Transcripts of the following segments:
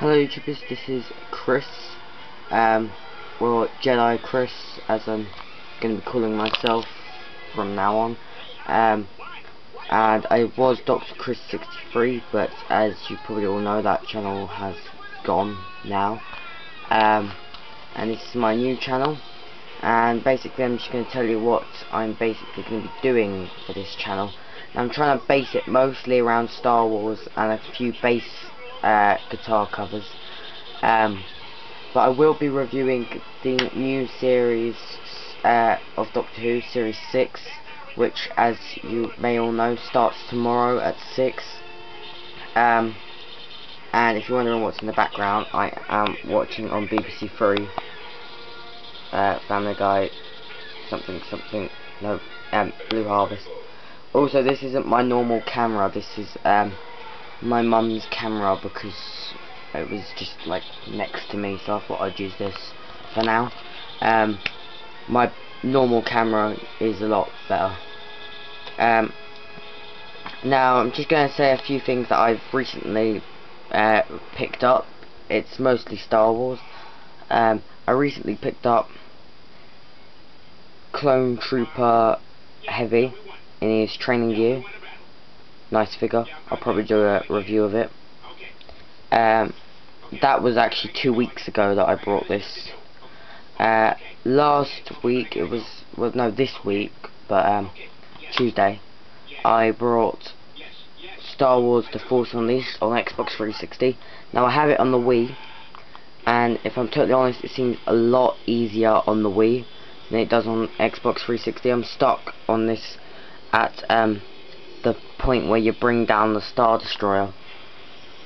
Hello YouTubers, this is Chris, um, well Jedi Chris as I'm going to be calling myself from now on, um, and I was Dr. Chris 63 but as you probably all know that channel has gone now, um, and this is my new channel, and basically I'm just going to tell you what I'm basically going to be doing for this channel. I'm trying to base it mostly around Star Wars and a few bass uh, guitar covers. Um, but I will be reviewing the new series uh, of Doctor Who, Series 6, which, as you may all know, starts tomorrow at 6. Um, and if you're wondering what's in the background, I am watching on BBC Three, uh, Family Guy, something, something, no, um, Blue Harvest. Also, this isn't my normal camera, this is, um, my mum's camera because it was just like next to me so I thought I'd use this for now. Um, my normal camera is a lot better. Um, now I'm just going to say a few things that I've recently uh, picked up. It's mostly Star Wars. Um, I recently picked up Clone Trooper Heavy in his training gear nice figure. I'll probably do a review of it. Um, that was actually two weeks ago that I brought this. Uh, last week, it was, well no, this week, but um, Tuesday, I brought Star Wars The Force Unleashed on Xbox 360. Now I have it on the Wii, and if I'm totally honest, it seems a lot easier on the Wii than it does on Xbox 360. I'm stuck on this at um, the point where you bring down the Star Destroyer.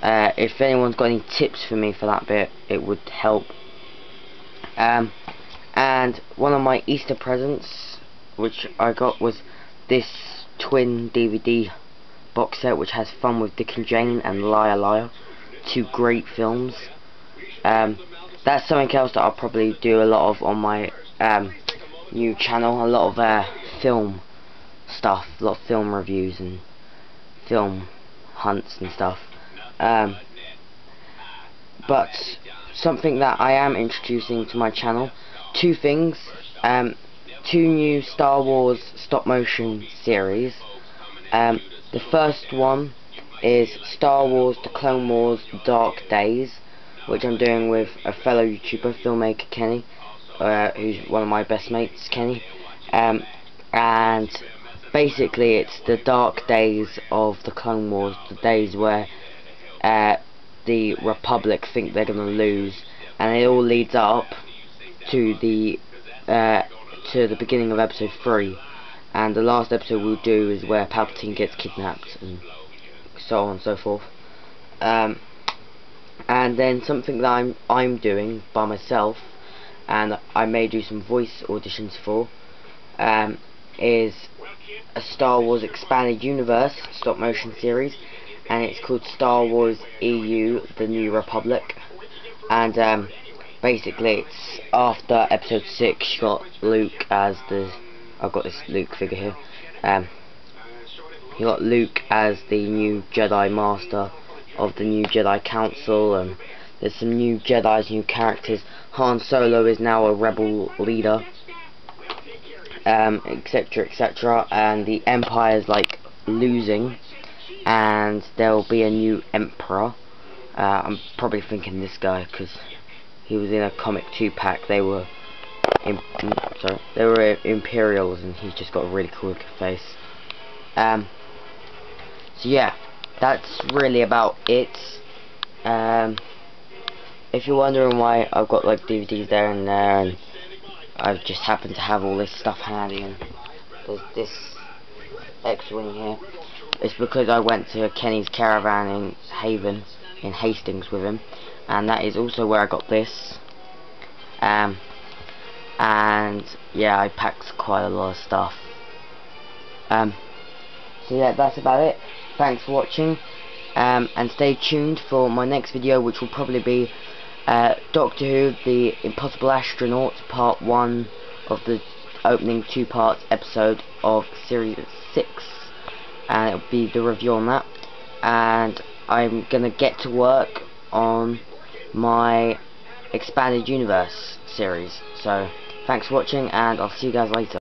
Uh, if anyone's got any tips for me for that bit, it would help. Um, and one of my Easter presents, which I got, was this twin DVD box set, which has Fun with Dick and Jane and Liar Liar, two great films. Um, that's something else that I'll probably do a lot of on my um, new channel, a lot of uh, film stuff, a lot of film reviews and film hunts and stuff. Um, but something that I am introducing to my channel, two things, um, two new Star Wars stop motion series. Um, the first one is Star Wars The Clone Wars Dark Days, which I'm doing with a fellow YouTuber, filmmaker Kenny, uh, who's one of my best mates, Kenny. Um, and basically it's the dark days of the Clone Wars, the days where uh, the Republic think they're going to lose, and it all leads up to the uh, to the beginning of episode three, and the last episode we'll do is where Palpatine gets kidnapped and so on and so forth. Um, and then something that I'm I'm doing by myself, and I may do some voice auditions for, um, is a Star Wars Expanded Universe stop motion series and it's called Star Wars EU The New Republic. And um, basically it's after episode 6 you got Luke as the I've got this Luke figure here um, you got Luke as the new Jedi Master of the new Jedi Council and there's some new Jedi's new characters. Han Solo is now a rebel leader um, etc etc and the empire is like losing and there will be a new emperor. Uh, I'm probably thinking this guy because he was in a comic 2 pack they were sorry they were imperials and he's just got a really cool looking face. Um, so yeah that's really about it. Um, if you're wondering why I've got like DVDs there and there and I've just happened to have all this stuff handy and there's this X-Wing here. It's because I went to Kenny's caravan in Haven, in Hastings with him, and that is also where I got this. Um, and yeah, I packed quite a lot of stuff. Um, so yeah, that's about it. Thanks for watching, um, and stay tuned for my next video, which will probably be uh, Doctor Who, The Impossible Astronaut, Part 1 of the opening two parts episode of Series 6. And it'll be the review on that. And I'm going to get to work on my expanded universe series. So thanks for watching and I'll see you guys later.